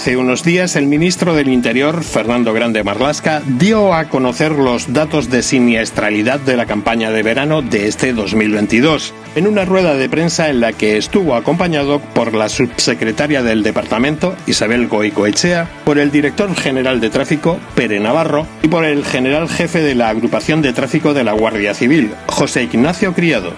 Hace unos días el ministro del Interior, Fernando Grande Marlasca, dio a conocer los datos de siniestralidad de la campaña de verano de este 2022, en una rueda de prensa en la que estuvo acompañado por la subsecretaria del departamento, Isabel Goicoechea, por el director general de tráfico, Pere Navarro, y por el general jefe de la agrupación de tráfico de la Guardia Civil, José Ignacio Criado.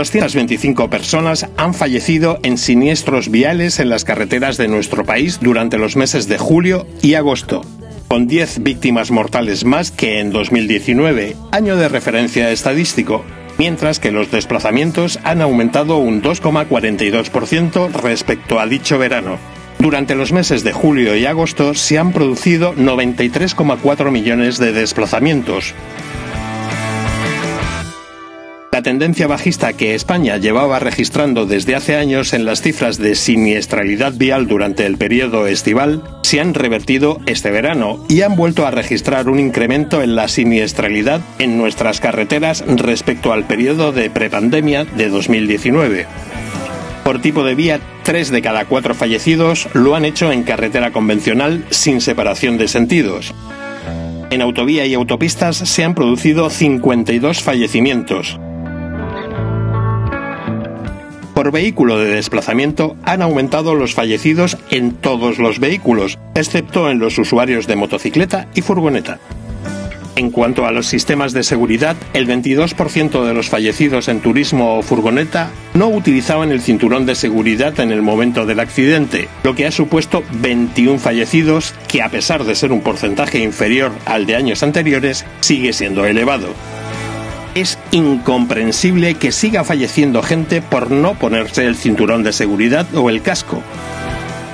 225 personas han fallecido en siniestros viales en las carreteras de nuestro país durante los meses de julio y agosto, con 10 víctimas mortales más que en 2019, año de referencia estadístico, mientras que los desplazamientos han aumentado un 2,42% respecto a dicho verano. Durante los meses de julio y agosto se han producido 93,4 millones de desplazamientos, la tendencia bajista que España llevaba registrando desde hace años en las cifras de siniestralidad vial durante el periodo estival se han revertido este verano y han vuelto a registrar un incremento en la siniestralidad en nuestras carreteras respecto al periodo de prepandemia de 2019. Por tipo de vía, tres de cada cuatro fallecidos lo han hecho en carretera convencional sin separación de sentidos. En autovía y autopistas se han producido 52 fallecimientos, por vehículo de desplazamiento han aumentado los fallecidos en todos los vehículos, excepto en los usuarios de motocicleta y furgoneta. En cuanto a los sistemas de seguridad, el 22% de los fallecidos en turismo o furgoneta no utilizaban el cinturón de seguridad en el momento del accidente, lo que ha supuesto 21 fallecidos, que a pesar de ser un porcentaje inferior al de años anteriores, sigue siendo elevado. Es incomprensible que siga falleciendo gente por no ponerse el cinturón de seguridad o el casco.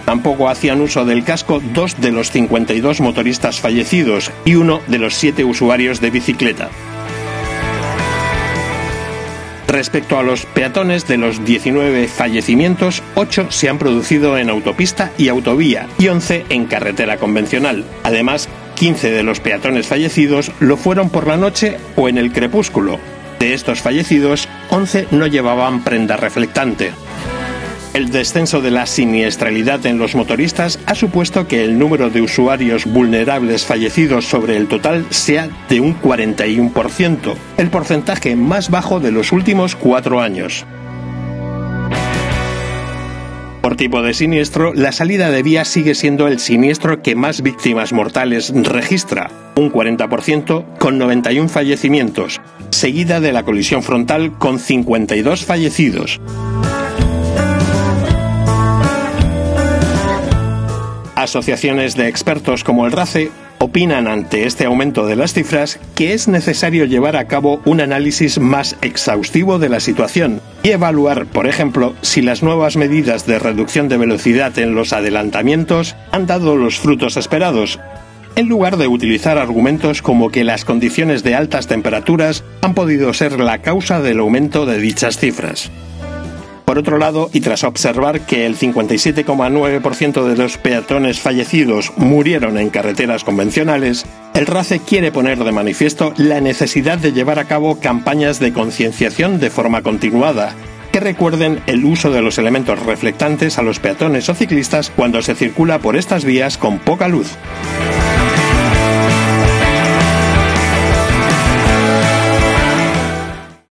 Tampoco hacían uso del casco dos de los 52 motoristas fallecidos y uno de los siete usuarios de bicicleta. Respecto a los peatones, de los 19 fallecimientos, 8 se han producido en autopista y autovía y 11 en carretera convencional. Además, 15 de los peatones fallecidos lo fueron por la noche o en el crepúsculo. De estos fallecidos, 11 no llevaban prenda reflectante. El descenso de la siniestralidad en los motoristas ha supuesto que el número de usuarios vulnerables fallecidos sobre el total sea de un 41%, el porcentaje más bajo de los últimos cuatro años. Por tipo de siniestro, la salida de vía sigue siendo el siniestro que más víctimas mortales registra, un 40% con 91 fallecimientos, seguida de la colisión frontal con 52 fallecidos. Asociaciones de expertos como el RACE opinan ante este aumento de las cifras que es necesario llevar a cabo un análisis más exhaustivo de la situación y evaluar, por ejemplo, si las nuevas medidas de reducción de velocidad en los adelantamientos han dado los frutos esperados, en lugar de utilizar argumentos como que las condiciones de altas temperaturas han podido ser la causa del aumento de dichas cifras. Por otro lado, y tras observar que el 57,9% de los peatones fallecidos murieron en carreteras convencionales, el RACE quiere poner de manifiesto la necesidad de llevar a cabo campañas de concienciación de forma continuada, que recuerden el uso de los elementos reflectantes a los peatones o ciclistas cuando se circula por estas vías con poca luz.